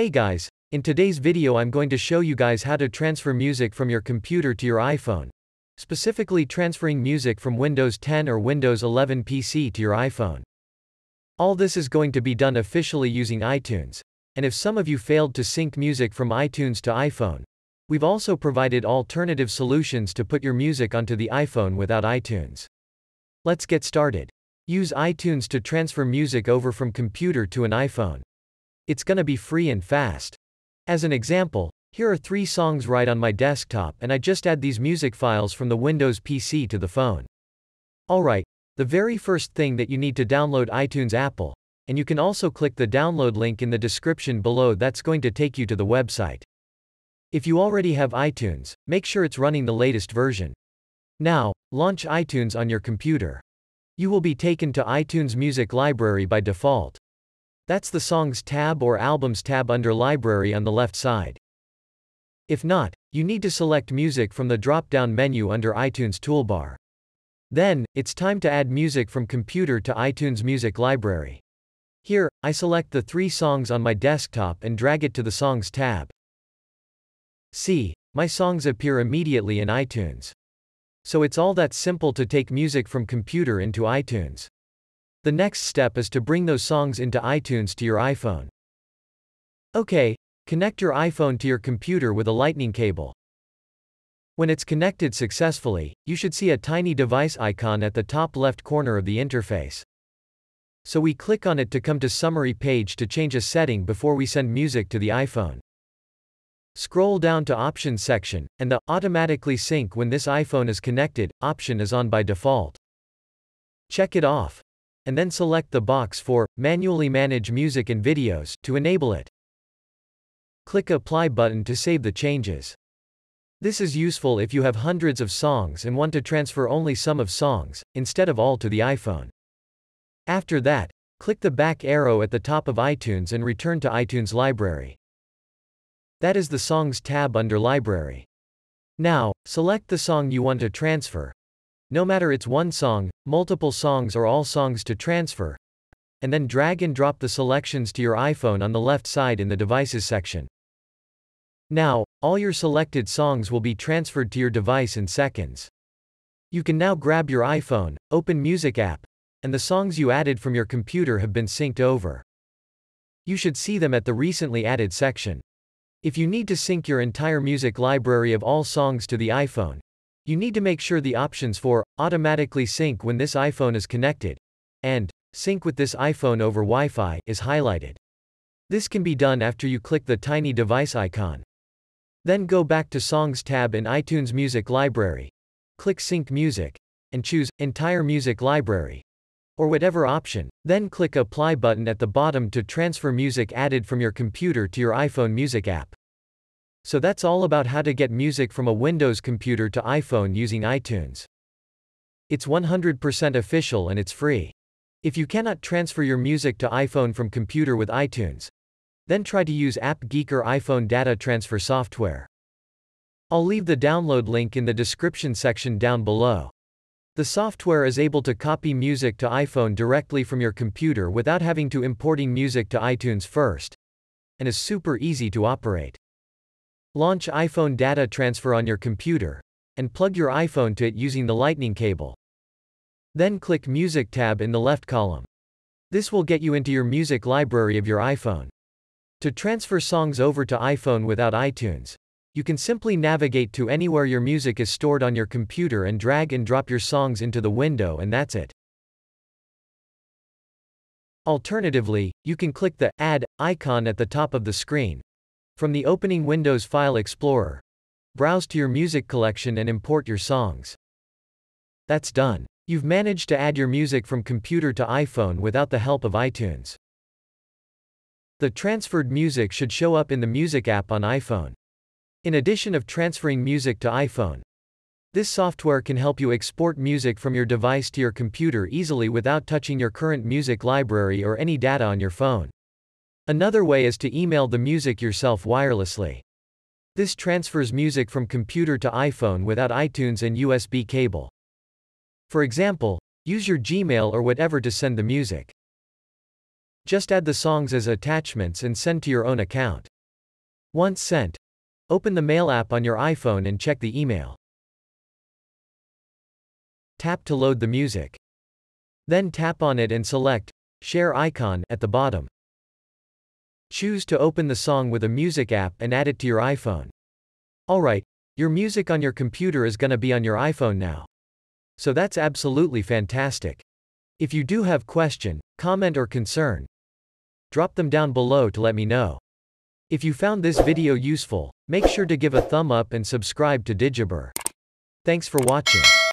Hey guys, in today's video I'm going to show you guys how to transfer music from your computer to your iPhone. Specifically transferring music from Windows 10 or Windows 11 PC to your iPhone. All this is going to be done officially using iTunes. And if some of you failed to sync music from iTunes to iPhone, we've also provided alternative solutions to put your music onto the iPhone without iTunes. Let's get started. Use iTunes to transfer music over from computer to an iPhone. It's gonna be free and fast. As an example, here are three songs right on my desktop and I just add these music files from the Windows PC to the phone. Alright, the very first thing that you need to download iTunes Apple, and you can also click the download link in the description below that's going to take you to the website. If you already have iTunes, make sure it's running the latest version. Now, launch iTunes on your computer. You will be taken to iTunes Music Library by default. That's the Songs tab or Albums tab under Library on the left side. If not, you need to select Music from the drop-down menu under iTunes toolbar. Then, it's time to add music from computer to iTunes Music Library. Here, I select the three songs on my desktop and drag it to the Songs tab. See, my songs appear immediately in iTunes. So it's all that simple to take music from computer into iTunes. The next step is to bring those songs into iTunes to your iPhone. Okay, connect your iPhone to your computer with a lightning cable. When it's connected successfully, you should see a tiny device icon at the top left corner of the interface. So we click on it to come to summary page to change a setting before we send music to the iPhone. Scroll down to options section, and the automatically sync when this iPhone is connected option is on by default. Check it off and then select the box for Manually Manage Music and Videos to enable it. Click Apply button to save the changes. This is useful if you have hundreds of songs and want to transfer only some of songs, instead of all to the iPhone. After that, click the back arrow at the top of iTunes and return to iTunes Library. That is the Songs tab under Library. Now, select the song you want to transfer, no matter it's one song, multiple songs or all songs to transfer, and then drag and drop the selections to your iPhone on the left side in the Devices section. Now, all your selected songs will be transferred to your device in seconds. You can now grab your iPhone, open Music app, and the songs you added from your computer have been synced over. You should see them at the recently added section. If you need to sync your entire music library of all songs to the iPhone, you need to make sure the options for automatically sync when this iPhone is connected and sync with this iPhone over Wi-Fi is highlighted. This can be done after you click the tiny device icon. Then go back to Songs tab in iTunes Music Library. Click Sync Music and choose Entire Music Library or whatever option. Then click Apply button at the bottom to transfer music added from your computer to your iPhone Music app. So that's all about how to get music from a Windows computer to iPhone using iTunes. It's 100% official and it's free. If you cannot transfer your music to iPhone from computer with iTunes, then try to use AppGeeker iPhone data transfer software. I'll leave the download link in the description section down below. The software is able to copy music to iPhone directly from your computer without having to importing music to iTunes first, and is super easy to operate. Launch iPhone data transfer on your computer, and plug your iPhone to it using the lightning cable. Then click Music tab in the left column. This will get you into your music library of your iPhone. To transfer songs over to iPhone without iTunes, you can simply navigate to anywhere your music is stored on your computer and drag and drop your songs into the window and that's it. Alternatively, you can click the Add icon at the top of the screen, from the opening Windows File Explorer, browse to your music collection and import your songs. That's done. You've managed to add your music from computer to iPhone without the help of iTunes. The transferred music should show up in the Music app on iPhone. In addition of transferring music to iPhone, this software can help you export music from your device to your computer easily without touching your current music library or any data on your phone. Another way is to email the music yourself wirelessly. This transfers music from computer to iPhone without iTunes and USB cable. For example, use your Gmail or whatever to send the music. Just add the songs as attachments and send to your own account. Once sent, open the Mail app on your iPhone and check the email. Tap to load the music. Then tap on it and select Share icon at the bottom. Choose to open the song with a music app and add it to your iPhone. Alright, your music on your computer is gonna be on your iPhone now. So that's absolutely fantastic. If you do have question, comment or concern, drop them down below to let me know. If you found this video useful, make sure to give a thumb up and subscribe to Digiber. Thanks for watching.